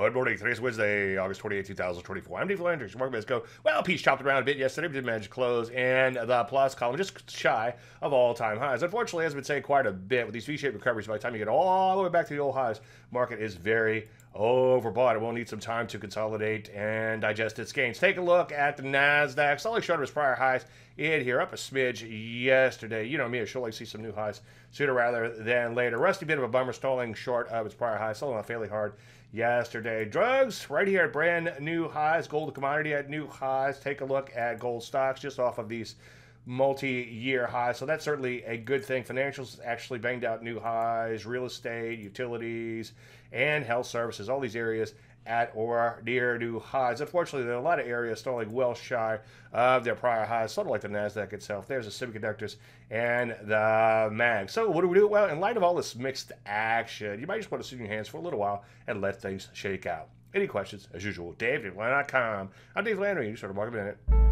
Good morning. Today's Wednesday, August 28, 2024. I'm Dave Landry. Market Let's go. Well, S&P chopped around a bit yesterday, but did manage to close in the plus column, just shy of all time highs. Unfortunately, as I've been saying quite a bit, with these V shaped recoveries, by the time you get all the way back to the old highs, market is very overbought. It will need some time to consolidate and digest its gains. Take a look at the NASDAQ. Solid short of its prior highs in here, up a smidge yesterday. You know me, I sure like see some new highs sooner rather than later. Russell bit of a bummer, stalling short of its prior highs, selling on fairly hard yesterday. Drugs right here at brand new highs. Gold commodity at new highs. Take a look at gold stocks just off of these multi-year high. So that's certainly a good thing. Financials actually banged out new highs. Real estate, utilities, and health services. All these areas at or near new highs. Unfortunately, there are a lot of areas stalling well shy of their prior highs, sort of like the NASDAQ itself. There's the semiconductors and the MAG. So, what do we do? Well, in light of all this mixed action, you might just want to sit in your hands for a little while and let things shake out. Any questions, as usual, Dave, I'm Dave Landry, you sort of market minute.